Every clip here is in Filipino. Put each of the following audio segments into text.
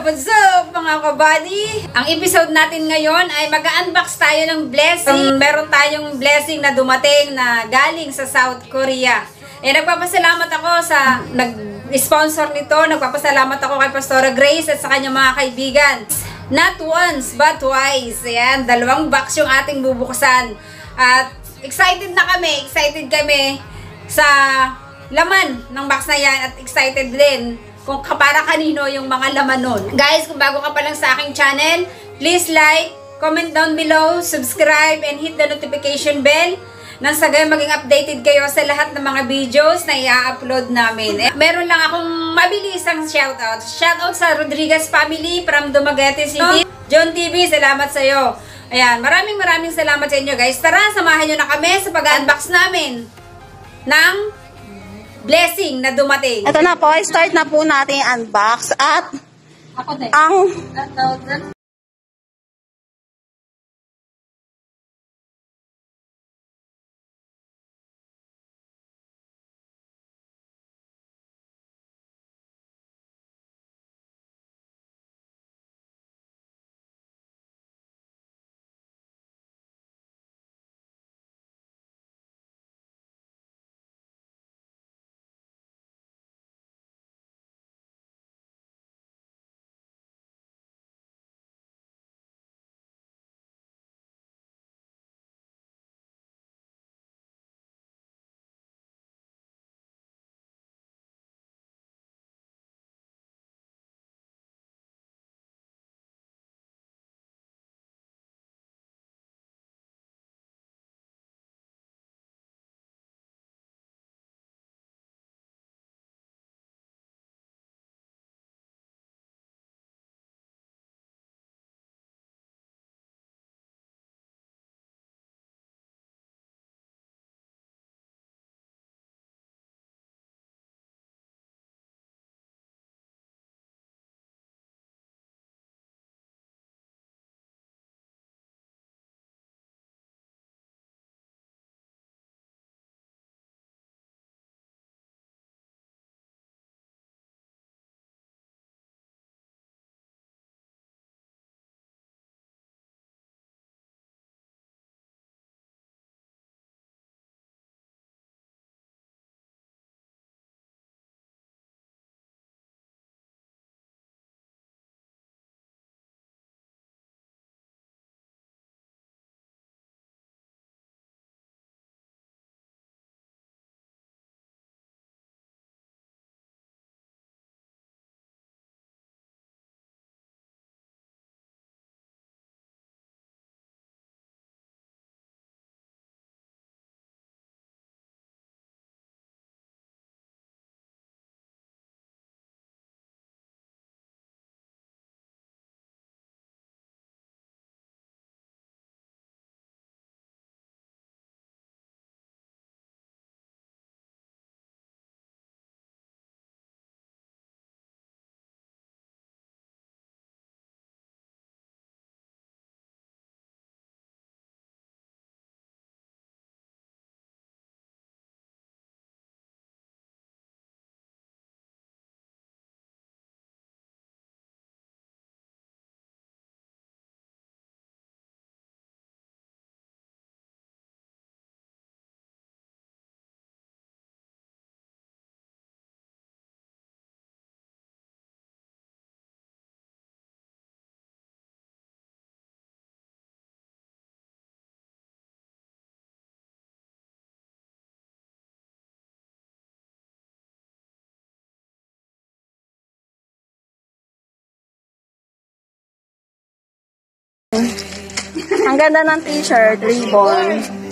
what's up mga kabady? Ang episode natin ngayon ay mag-unbox tayo ng blessing. meron tayong blessing na dumating na galing sa South Korea. Eh, nagpapasalamat ako sa nag-sponsor nito. Nagpapasalamat ako kay Pastora Grace at sa kanyang mga kaibigan. Not once, but twice. Ayan, dalawang box yung ating bubuksan. At excited na kami, excited kami sa laman ng box na yan at excited din kung para kanino yung mga laman nun. Guys, kung bago ka pa lang sa aking channel, please like, comment down below, subscribe, and hit the notification bell nang sa gayon maging updated kayo sa lahat ng mga videos na i-upload namin. Eh, meron lang akong mabilisang shoutout. Shoutout sa Rodriguez family from Dumaguete City. John TV, salamat sa iyo. Ayan, maraming maraming salamat sa inyo guys. Tara, samahan nyo na kami sa pag-unbox namin ng blessing na dumating. Ito na po, start na po natin unbox at Ako din. ang ang ganda ng t-shirt, ribbon.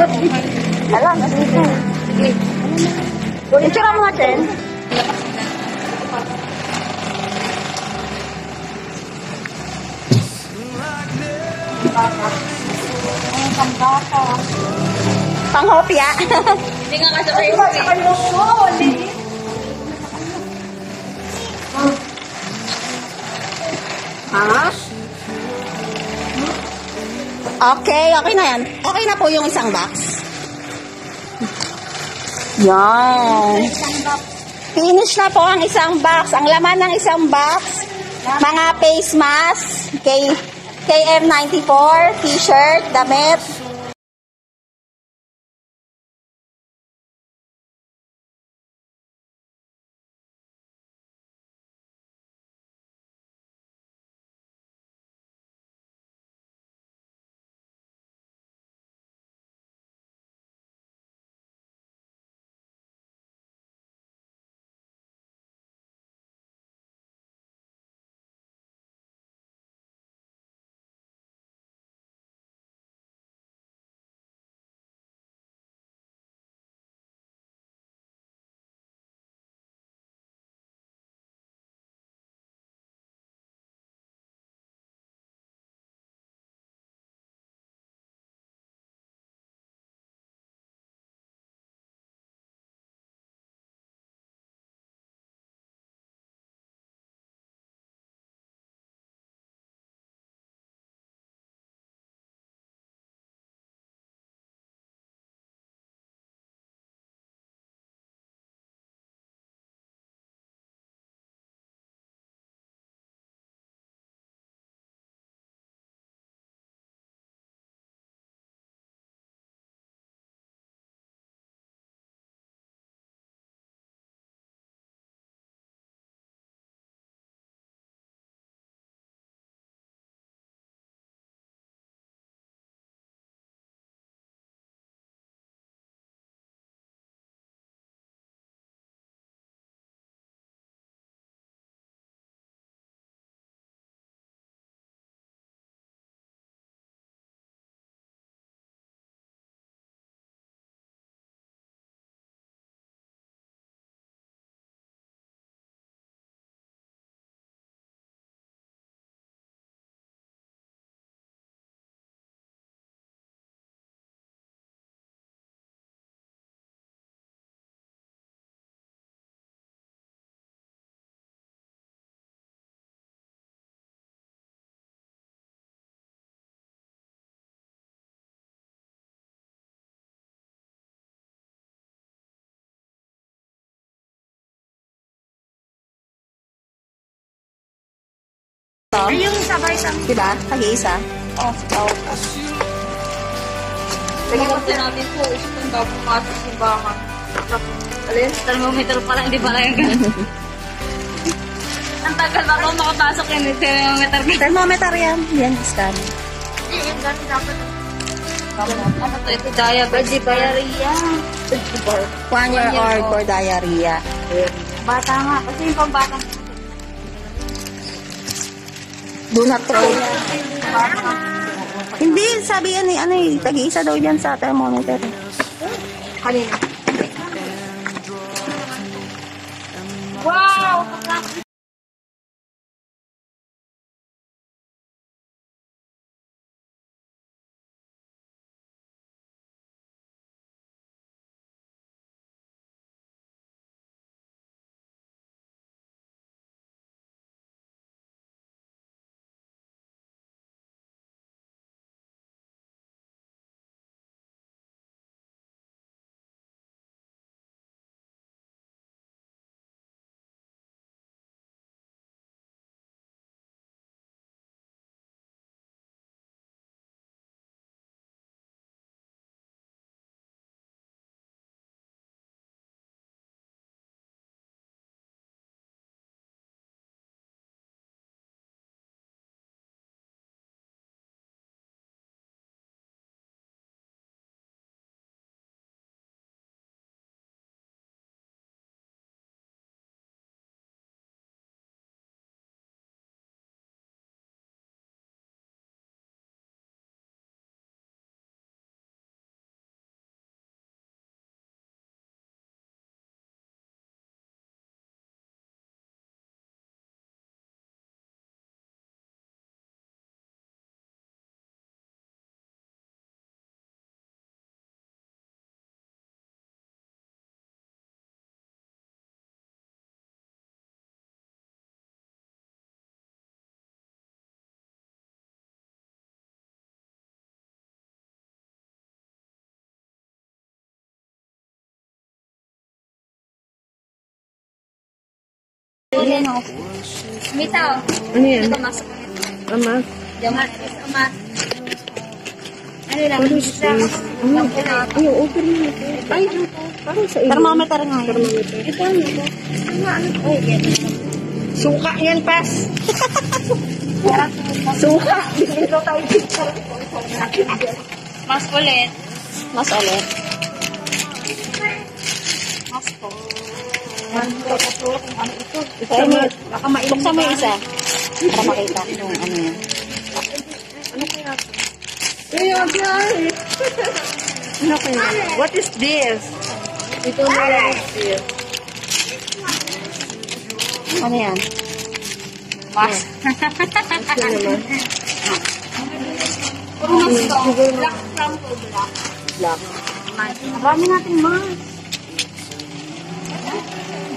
Alam, dito. Itsura mo nga, Chen. Panghopya. Hindi nga kasi kayo. Ha? Okay, okay na yan. Okay na po yung isang box. Yan. Finish na po ang isang box. Ang laman ng isang box, mga face mask, K KM94, t-shirt, damit, Yung sabay sa... diba? Tag-iisa. Oh, oh. Lagyan ko natin po. Isang daw pumasok sa bakan. Alin? Thermometer pa lang, hindi pa lang ganun. Ang tagal ba ako makapasok yun thermometer ko? Thermometer yan. Yan, scan. Yung ganun dapat. Ano to? Ito diabetes. Diarrhea. One year old for diarrhea. Bata nga. Kasi yung pambata. Do not throw. Hindi, sabi yan eh, ano eh, tag-iisa daw dyan sa thermometer. Kanina. Wow! Ulit. Oh. Ano yan? Ito, masok ulit. Ama? Diyaman. Amat. Ano lang, isa. Ano? Ay, open mo ito. Ay, parang sa iyo. Thermometer nga yan. Ito ano ito? Yan. Suka yan, pas. Suka. Mas ulit. Mas ulit. Ito mo. Baka mainom Buksan mo isa. Para makita yung ano yan. Kaya guys. Ano kaya? What is this? Ito na lang is this. Ano yan? Mas. Ito naman. Puro mas to. Black crumble black. Black. Marami natin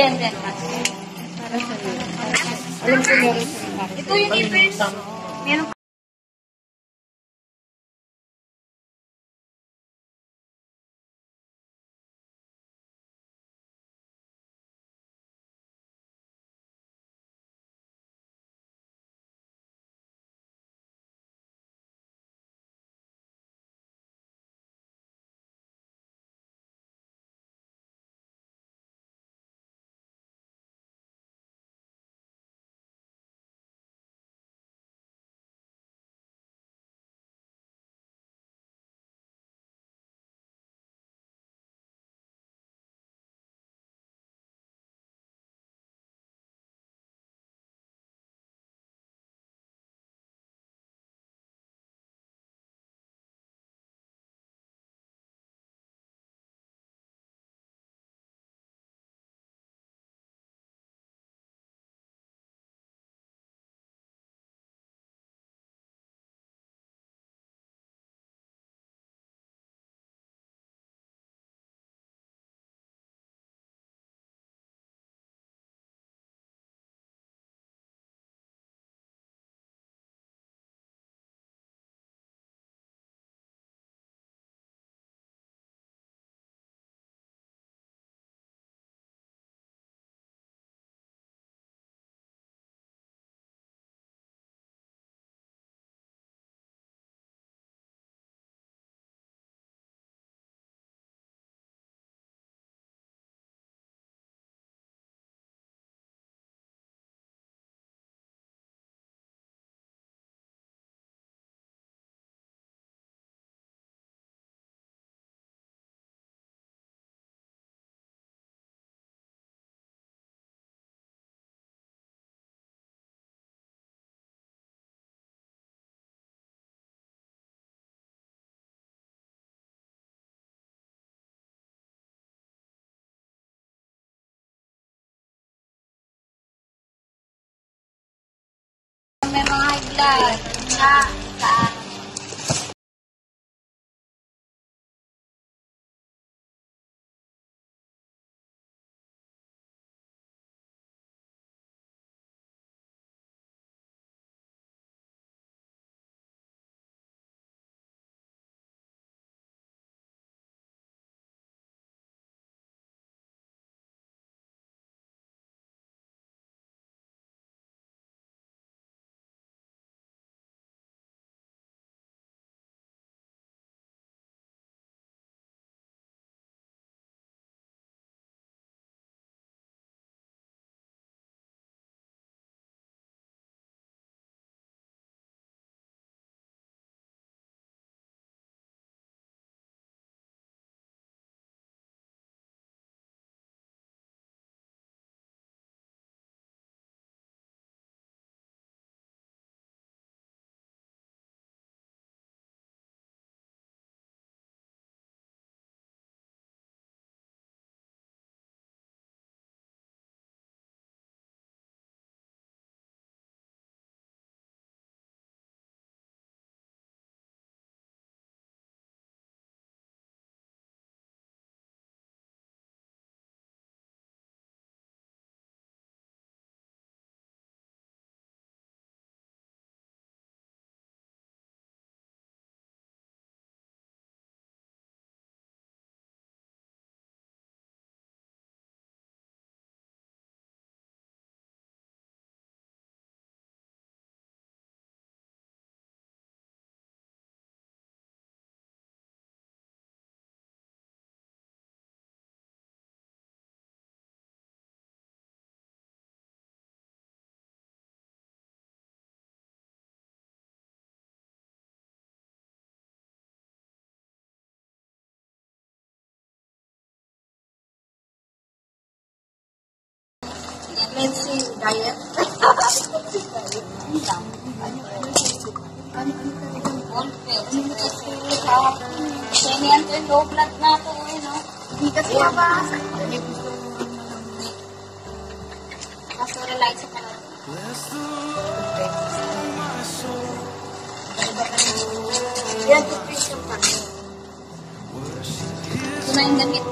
mas. Diyan, diyan, mas. Alam ko meron sa Ito yung difference. Meron đề nha và eh, no? Hindi kasi mabasa. Kaso relight sa kanan. Yan, toothpaste yung pan. Ito na yung damit.